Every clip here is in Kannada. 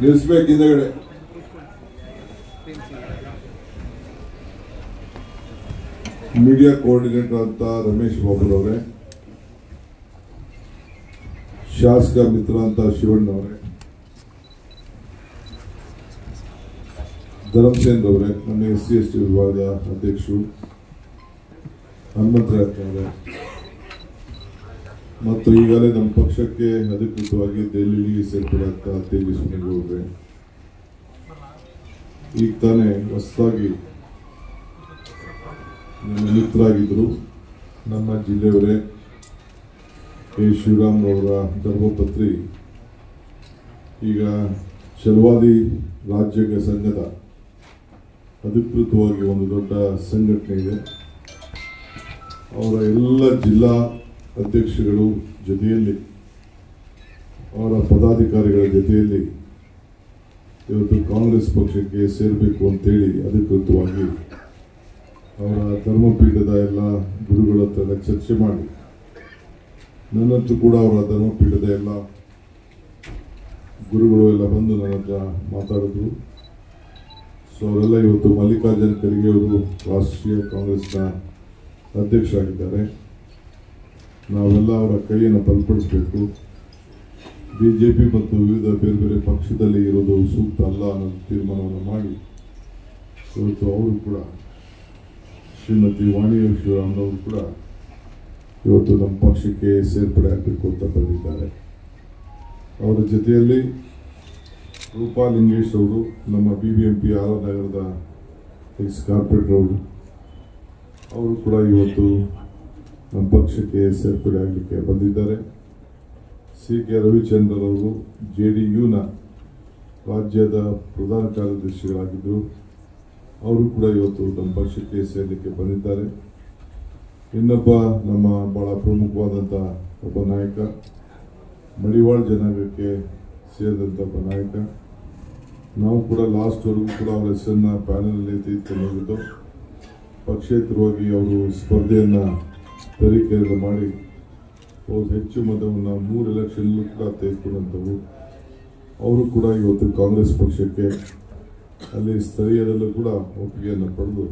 ನಿಲ್ಲಿಸ್ಬೇಕು ಹಿಂದಗಡೆ ಮೀಡಿಯಾ ಕೋಆರ್ಡಿನೇಟರ್ ಅಂತ ರಮೇಶ್ ಬಾಬುರವರೇ ಶಾಸಕ ಮಿತ್ರ ಅಂತ ಶಿವಣ್ಣವರೇ ಧರ್ಮಸೇನ್ ಅವರೇ, ನಮ್ಮ ಎಸ್ ಸಿ ಎಸ್ ಟಿ ವಿಭಾಗದ ಅಧ್ಯಕ್ಷರು. ಹನುಮಂತರಾಯ್ ಮತ್ತು ಈಗಲೇ ನಮ್ಮ ಪಕ್ಷಕ್ಕೆ ಅಧಿಕೃತವಾಗಿ ದೆಹಲಿಗೆ ಸೇರ್ಪಡೆಯಾಗ್ತಾ ತೇಜಸ್ವಿನಿ ಗೌಡ್ರೆ ಈಗ ತಾನೇ ಹೊಸದಾಗಿ ಮಿತ್ರರಾಗಿದ್ದರು. ನಮ್ಮ ಜಿಲ್ಲೆಯವರೇ ಕೆ ಶಿವರಾಮ್ ಅವರ ಧರ್ಮಪತ್ರಿ. ಈಗ ಛಲವಾದಿ ರಾಜ್ಯ ಸಂಘದ ಅಧಿಕೃತವಾಗಿ ಒಂದು ದೊಡ್ಡ ಸಂಘಟನೆ ಇದೆ. ಅವರ ಎಲ್ಲ ಜಿಲ್ಲಾ ಅಧ್ಯಕ್ಷಗಳು ಜೊತೆಯಲ್ಲಿ ಅವರ ಪದಾಧಿಕಾರಿಗಳ ಜೊತೆಯಲ್ಲಿ ಇವತ್ತು ಕಾಂಗ್ರೆಸ್ ಪಕ್ಷಕ್ಕೆ ಸೇರಬೇಕು ಅಂತೇಳಿ ಅಧಿಕೃತವಾಗಿ ಅವರ ಧರ್ಮಪೀಠದ ಎಲ್ಲ ಗುರುಗಳ ಹತ್ರ ಚರ್ಚೆ ಮಾಡಿ. ನನ್ನಂತೂ ಕೂಡ ಅವರ ಧರ್ಮಪೀಠದ ಎಲ್ಲ ಗುರುಗಳು ಎಲ್ಲ ಬಂದು ನನ್ನ ಹತ್ರ ಮಾತಾಡಿದ್ರು. ಸೊ ಅವರೆಲ್ಲ ಇವತ್ತು ಮಲ್ಲಿಕಾರ್ಜುನ್ ಖರ್ಗೆ ಅವರು ರಾಷ್ಟ್ರೀಯ ಕಾಂಗ್ರೆಸ್ನ ಅಧ್ಯಕ್ಷರಾಗಿದ್ದಾರೆ. ನಾವೆಲ್ಲ ಅವರ ಕೈಯನ್ನು ಬಲಪಡಿಸಬೇಕು. ಬಿ ಜೆ ಮತ್ತು ವಿವಿಧ ಬೇರೆ ಬೇರೆ ಪಕ್ಷದಲ್ಲಿ ಇರೋದು ಸೂಕ್ತ ಅಲ್ಲ ಅನ್ನೋ ತೀರ್ಮಾನವನ್ನು ಮಾಡಿ. ಇವತ್ತು ಅವರು ಕೂಡ ಶ್ರೀಮತಿ ವಾಣಿ ಶಿವರಾಮ್ನವರು ಕೂಡ ಇವತ್ತು ನಮ್ಮ ಪಕ್ಷಕ್ಕೆ ಸೇರ್ಪಡೆ ಆಗಬೇಕು ಅಂತ ಬಂದಿದ್ದಾರೆ ಅವರ ಜೊತೆಯಲ್ಲಿ ರೂಪಾ ಲಿಂಗೇಶ್ ಅವರು, ನಮ್ಮ B B M P R ನಗರದ ಎಕ್ಸ್ ಕಾರ್ಪೊರೇಟರ್ ಅವರು ಅವರು ಕೂಡ ಇವತ್ತು ನಮ್ಮ ಪಕ್ಷಕ್ಕೆ ಸೇರ್ಪಡೆ ಆಗಲಿಕ್ಕೆ ಬಂದಿದ್ದಾರೆ. ಸಿ ಕೆ ರವಿಚಂದ್ರನ್ ಅವರು ಜೆ ಡಿ ಯುನ ರಾಜ್ಯದ ಪ್ರಧಾನ ಕಾರ್ಯದರ್ಶಿಗಳಾಗಿದ್ದರು ಅವರು ಕೂಡ ಇವತ್ತು ನಮ್ಮ ಪಕ್ಷಕ್ಕೆ ಸೇರಲಿಕ್ಕೆ ಬಂದಿದ್ದಾರೆ. ಇನ್ನೊಬ್ಬ ನಮ್ಮ ಬಹಳ ಪ್ರಮುಖವಾದಂಥ ಒಬ್ಬ ನಾಯಕ, ಮಡಿವಾಳ ಜನಾಂಗಕ್ಕೆ ಸೇರಿದಂಥ ಒಬ್ಬ ನಾಯಕ. ನಾವು ಕೂಡ ಲಾಸ್ಟ್ವರೆಗೂ ಕೂಡ ಅವರ ಹೆಸರನ್ನ ಪ್ಯಾನಲಲ್ಲಿ ತೆಗೆದುಕೊಂಡು ಹೋಗಿದ್ದು ಪಕ್ಷೇತರವಾಗಿ ಅವರು ಸ್ಪರ್ಧೆಯನ್ನು ತರೀಕೆಯನ್ನು ಮಾಡಿ ಅವರು ಹೆಚ್ಚು ಮತವನ್ನು ಮೂರು ಎಲೆಕ್ಷನ್ ಕೂಡ ತೆಗೆದುಕೊಂಡಂಥವ್ರು ಅವರು ಕೂಡ ಇವತ್ತು ಕಾಂಗ್ರೆಸ್ ಪಕ್ಷಕ್ಕೆ ಅಲ್ಲಿ ಸ್ಥಳೀಯರಲ್ಲೂ ಕೂಡ ಒಪ್ಪಿಗೆಯನ್ನು ಪಡೆದು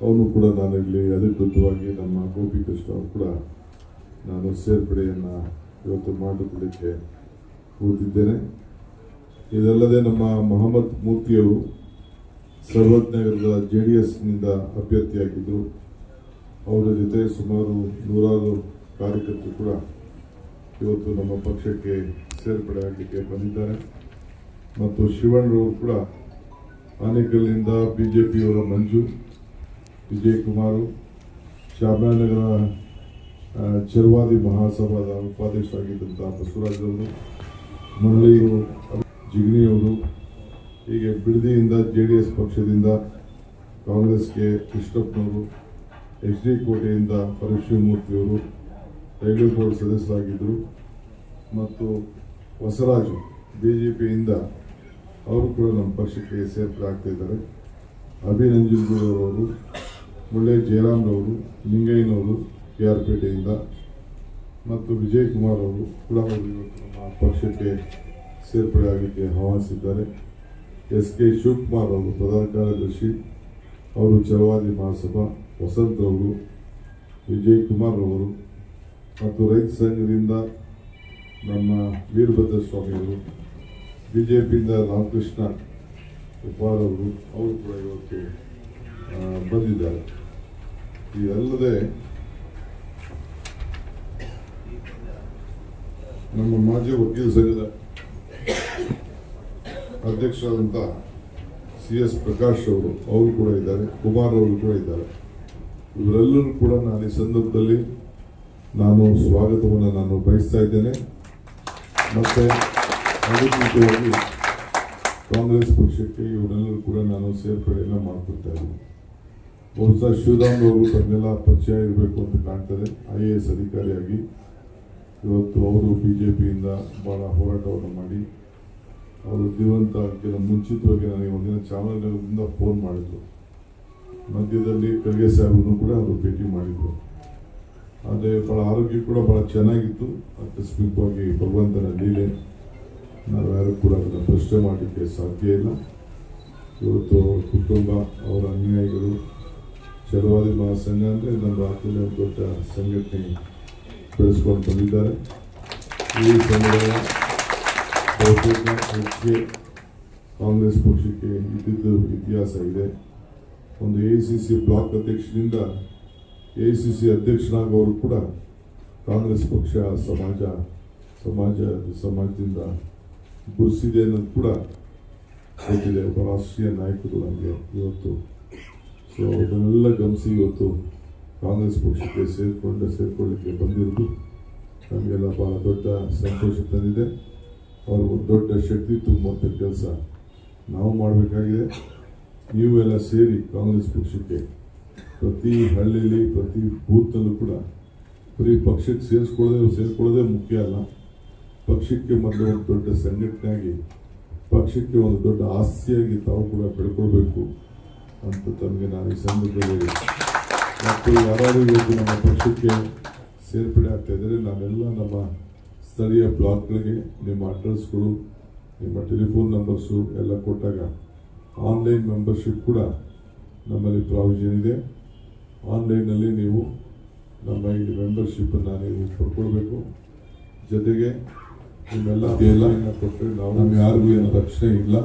ಅವನು ಕೂಡ ನಾನು ಇಲ್ಲಿ ಅಧಿಕೃತವಾಗಿ ನಮ್ಮ ಗೋಪಿಕೃಷ್ಣ ಅವರು ಕೂಡ ನಾನು ಸೇರ್ಪಡೆಯನ್ನು ಇವತ್ತು ಮಾಡಿಕೊಳ್ಳಿಕ್ಕೆ ಕೂತಿದ್ದೇನೆ. ಇದಲ್ಲದೆ ನಮ್ಮ ಮೊಹಮ್ಮದ್ ಮೂರ್ತಿಯವರು ಸರ್ವಜ್ಞನಗರದ ಜೆ ಡಿ ಎಸ್ನಿಂದ ಅಭ್ಯರ್ಥಿಯಾಗಿದ್ದರು ಅವರ ಜೊತೆ ಸುಮಾರು ನೂರಾರು ಕಾರ್ಯಕರ್ತರು ಕೂಡ ಇವತ್ತು ನಮ್ಮ ಪಕ್ಷಕ್ಕೆ ಸೇರ್ಪಡೆ ಆಗಲಿಕ್ಕೆ ಬಂದಿದ್ದಾರೆ. ಮತ್ತು ಶಿವಣ್ಣರವರು ಕೂಡ ಆನೇಕಲ್ನಿಂದ ಬಿ ಜೆ ಪಿಯವರ ಮಂಜು ವಿಜಯ್ ಕುಮಾರು ಚಾಮರಾಜನಗರ ಆ, ಚರ್ವಾದಿ ಮಹಾಸಭಾದ ಉಪಾಧ್ಯಕ್ಷರಾಗಿದ್ದಂಥ ಬಸವರಾಜವರು ಮುರಳಿಯವರು ಜಿಗ್ನಿಯವರು ಹೀಗೆ ಬಿಡದಿಯಿಂದ ಜೆ ಡಿ ಎಸ್ ಪಕ್ಷದಿಂದ ಕಾಂಗ್ರೆಸ್ಗೆ ಕೃಷ್ಣಪ್ಪನವರು ಎಚ್ ಡಿ ಕೋಟೆಯಿಂದ ಪರಶಿವಮೂರ್ತಿಯವರು ರೈಲ್ವೆ ಬೋರ್ಡ್ ಸದಸ್ಯರಾಗಿದ್ದರು. ಮತ್ತು ಹೊಸರಾಜು ಬಿ ಜೆ ಪಿಯಿಂದ ಅವರು ಕೂಡ ನಮ್ಮ ಪಕ್ಷಕ್ಕೆ ಸೇರ್ಪಡೆ ಆಗ್ತಾ ಇದ್ದಾರೆ. ಅಭಿನಂಜನಗೌಡರವರು ಮುಳ್ಳೆ ಜಯರಾಮ್ರವರು ಲಿಂಗಯ್ಯನವರು ಕೆ ಆರ್ ಪೇಟೆಯಿಂದ ಮತ್ತು ವಿಜಯ್ ಕುಮಾರ್ ಅವರು ಕೂಡ ಅವರು ನಮ್ಮ ಪಕ್ಷಕ್ಕೆ ಸೇರ್ಪಡೆ ಆಗಲಿಕ್ಕೆ ಆಹ್ವಾನಿಸಿದ್ದಾರೆ. ಎಸ್ ಕೆ ಶಿವಕುಮಾರ್ ಅವರು ಪ್ರಧಾನ ಕಾರ್ಯದರ್ಶಿ, ಅವರು ಚಲವಾದಿ ಮಹಾಸಭಾ ವಸಂತ್ ಅವರು ವಿಜಯ್ ಕುಮಾರ್ ಅವರು ಮತ್ತು ರೈತ ಸಂಘದಿಂದ ನಮ್ಮ ವೀರಭದ್ರ ಸ್ವಾಮಿಯವರು ಬಿ ಜೆ ಪಿಯಿಂದ ರಾಮಕೃಷ್ಣ ಉಪಾರ್ ಅವರು ಅವರು ಕೂಡ ಇವತ್ತು ಬಂದಿದ್ದಾರೆ. ಇದಲ್ಲದೆ ನಮ್ಮ ಮಾಜಿ ವಕೀಲ ಸಂಘದ ಅಧ್ಯಕ್ಷರಾದಂಥ ಸಿ ಎಸ್ ಪ್ರಕಾಶ್ ಅವರು ಅವರು ಕೂಡ ಇದ್ದಾರೆ. ಕುಮಾರ್ ಅವರು ಕೂಡ ಇದ್ದಾರೆ. ಇವರೆಲ್ಲರೂ ಕೂಡ ನಾನು ಈ ಸಂದರ್ಭದಲ್ಲಿ ನಾನು ಸ್ವಾಗತವನ್ನು ನಾನು ಬಯಸ್ತಾ ಇದ್ದೇನೆ. ಮತ್ತೆ ಅಧಿಕೃತವಾಗಿ ಕಾಂಗ್ರೆಸ್ ಪಕ್ಷಕ್ಕೆ ಇವರೆಲ್ಲರೂ ಕೂಡ ನಾನು ಸೇರ್ಪಡೆಯನ್ನು ಮಾಡ್ಕೊಡ್ತಾ ಇದ್ದೀನಿ. ಬಹುಶಃ ಶಿವರಾಮ್ ಅವರು ತನ್ನೆಲ್ಲ ಪರಿಚಯ ಇರಬೇಕು ಅಂತ ಕಾಣ್ತದೆ. ಐ ಎ ಎಸ್ ಅಧಿಕಾರಿಯಾಗಿ ಇವತ್ತು ಅವರು ಬಿ ಜೆ ಪಿಯಿಂದ ಭಾಳ ಹೋರಾಟವನ್ನು ಮಾಡಿ ಅವರು ದಿವಂತ ಕೆಲವು ಮುಂಚಿತವಾಗಿ ನನಗೆ ಒಂದಿನ ಚಾಮರಾಜನಗರದಿಂದ ಫೋನ್ ಮಾಡಿದ್ರು. ಮಧ್ಯದಲ್ಲಿ ಖರ್ಗೆ ಸಾಹೇಬರನ್ನು ಕೂಡ ಅವರು ಭೇಟಿ ಮಾಡಿದ್ರು. ಆದರೆ ಭಾಳ ಆರೋಗ್ಯ ಕೂಡ ಭಾಳ ಚೆನ್ನಾಗಿತ್ತು. ಆಕಸ್ಮಿಕವಾಗಿ ಭಗವಂತನ ಲೀಲೆ ನಾವ್ಯಾರು ಕೂಡ ಅದನ್ನು ಪ್ರಶ್ನೆ ಮಾಡಲಿಕ್ಕೆ ಸಾಧ್ಯ ಇಲ್ಲ. ಇವತ್ತು ಅವರ ಕುಟುಂಬ, ಅವರ ಅನ್ಯಾಯಿಗಳು ಚಲವಾದಿ ಮಹಾಸಂಘ ಅಂದರೆ ನಮ್ಮ ರಾಜ್ಯದಲ್ಲಿ ಒಂದು ದೊಡ್ಡ ಸಂಘಟನೆ ಬೆಳೆಸ್ಕೊಂಡು ಬಂದಿದ್ದಾರೆ. ಈ ಹೆಚ್ಚಿಗೆ ಕಾಂಗ್ರೆಸ್ ಪಕ್ಷಕ್ಕೆ ಇದ್ದಿದ್ದು ಇತಿಹಾಸ ಇದೆ. ಒಂದು ಎ ಸಿ ಸಿ ಬ್ಲಾಕ್ ಅಧ್ಯಕ್ಷರಿಂದ ಎ ಸಿ ಸಿ ಅಧ್ಯಕ್ಷನಾಗೋರು ಕೂಡ ಕಾಂಗ್ರೆಸ್ ಪಕ್ಷ, ಸಮಾಜ ಸಮಾಜ ಸಮಾಜದಿಂದ ಗುರುಸಿದೆ ಅನ್ನೋದು ಕೂಡ ಗೊತ್ತಿದೆ. ಒಬ್ಬ ರಾಷ್ಟ್ರೀಯ ನಾಯಕರು ನಮಗೆ ಇವತ್ತು. ಸೊ ಅದನ್ನೆಲ್ಲ ಗಮನಿಸಿ ಇವತ್ತು ಕಾಂಗ್ರೆಸ್ ಪಕ್ಷಕ್ಕೆ ಸೇರಿಕೊಂಡು, ಸೇರಿಕೊಳ್ಳಿಕ್ಕೆ ಬಂದಿರೋದು ನಮಗೆಲ್ಲ ಭಾಳ ದೊಡ್ಡ ಸಂತೋಷ ತಂದಿದೆ. ಅವ್ರಿಗೊಂದು ದೊಡ್ಡ ಶಕ್ತಿ ತುಂಬುವಂಥ ಕೆಲಸ ನಾವು ಮಾಡಬೇಕಾಗಿದೆ. ನೀವೆಲ್ಲ ಸೇರಿ ಕಾಂಗ್ರೆಸ್ ಪಕ್ಷಕ್ಕೆ ಪ್ರತಿ ಹಳ್ಳಿಯಲ್ಲಿ ಪ್ರತಿ ಬೂತಲ್ಲೂ ಕೂಡ ಬರೀ ಪಕ್ಷಕ್ಕೆ ಸೇರಿಸ್ಕೊಳ್ಳೋದೇ ಸೇರಿಕೊಳ್ಳೋದೇ ಮುಖ್ಯ ಅಲ್ಲ. ಪಕ್ಷಕ್ಕೆ ಮೊದಲು ಒಂದು ದೊಡ್ಡ ಸಂಘಟನೆಯಾಗಿ, ಪಕ್ಷಕ್ಕೆ ಒಂದು ದೊಡ್ಡ ಆಸ್ತಿಯಾಗಿ ತಾವು ಕೂಡ ಬೆಳ್ಕೊಳ್ಬೇಕು ಅಂತ ತಮಗೆ ನಾನು ಈ ಸಂದರ್ಭದಲ್ಲಿ ಮತ್ತು ಯಾರಾದರೂ ಇವತ್ತು ನಮ್ಮ ಪಕ್ಷಕ್ಕೆ ಸೇರ್ಪಡೆ ಆಗ್ತಾ ಇದ್ದಾರೆ ನಾವೆಲ್ಲ ನಮ್ಮ ಸ್ಥಳೀಯ ಬ್ಲಾಕ್ಗಳಿಗೆ ನಿಮ್ಮ ಅಡ್ರೆಸ್ಗಳು, ನಿಮ್ಮ ಟೆಲಿಫೋನ್ ನಂಬರ್ಸು ಎಲ್ಲ ಕೊಟ್ಟಾಗ ಆನ್ಲೈನ್ ಮೆಂಬರ್ಶಿಪ್ ಕೂಡ ನಮ್ಮಲ್ಲಿ ಪ್ರಾವಿಷನ್ ಇದೆ. ಆನ್ಲೈನ್ನಲ್ಲಿ ನೀವು ನಮ್ಮ ಈ ಮೆಂಬರ್ಶಿಪ್ಪನ್ನು ನೀವು ಪಡ್ಕೊಳ್ಬೇಕು. ಜೊತೆಗೆ ನಿಮ್ಮೆಲ್ಲ ಎಲ್ಲ ಕೊಟ್ಟರೆ ನಾವು ನಮ್ಮ ಯಾರಿಗೂ ಏನು ರಕ್ಷಣೆ ಇಲ್ಲ.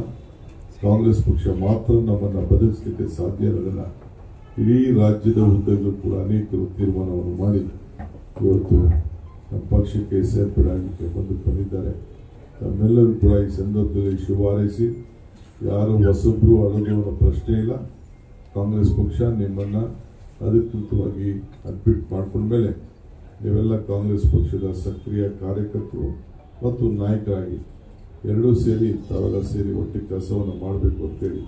ಕಾಂಗ್ರೆಸ್ ಪಕ್ಷ ಮಾತ್ರ ನಮ್ಮನ್ನು ಬದಲಿಸಲಿಕ್ಕೆ ಸಾಧ್ಯ ಇರೋದಿಲ್ಲ. ಇಡೀ ರಾಜ್ಯದ ಹುದ್ದೆಗಳು ಕೂಡ ಅನೇಕರು ತೀರ್ಮಾನವನ್ನು ಮಾಡಿ ಇವತ್ತು ನಮ್ಮ ಪಕ್ಷಕ್ಕೆ ಸೇರ್ಪಡೆ ಆಗಲಿಕ್ಕೆ ಬಂದು ಬಂದಿದ್ದಾರೆ. ನಮ್ಮೆಲ್ಲರೂ ಕೂಡ ಈ ಸಂದರ್ಭದಲ್ಲಿ ಶುಭ ಹಾರೈಸಿ ಯಾರು ಹೊಸಬ್ರು ಅಳದು ಅನ್ನೋ ಪ್ರಶ್ನೆ ಇಲ್ಲ. ಕಾಂಗ್ರೆಸ್ ಪಕ್ಷ ನಿಮ್ಮನ್ನ ಅಧಿಕೃತವಾಗಿ ಅಡ್ಮಿಟ್ ಮಾಡ್ಕೊಂಡ್ಮೇಲೆ ನೀವೆಲ್ಲ ಕಾಂಗ್ರೆಸ್ ಪಕ್ಷದ ಸಕ್ರಿಯ ಕಾರ್ಯಕರ್ತರು ಮತ್ತು ನಾಯಕರಾಗಿ ಎರಡೂ ಸೇರಿ, ತಾವೆಲ್ಲ ಸೇರಿ ಒಟ್ಟಿಗೆ ಕೆಲಸವನ್ನು ಮಾಡಬೇಕು ಅಂತೇಳಿ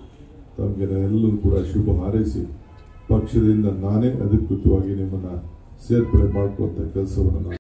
ತಮಗೆ ಎಲ್ಲರೂ ಕೂಡ ಶುಭ ಹಾರೈಸಿ, ಪಕ್ಷದಿಂದ ನಾನೇ ಅಧಿಕೃತವಾಗಿ ನಿಮ್ಮನ್ನ ಸೇರ್ಪಡೆ ಮಾಡ್ಕೊಳ್ಳುವಂಥ ಕೆಲಸವನ್ನು ನಾನು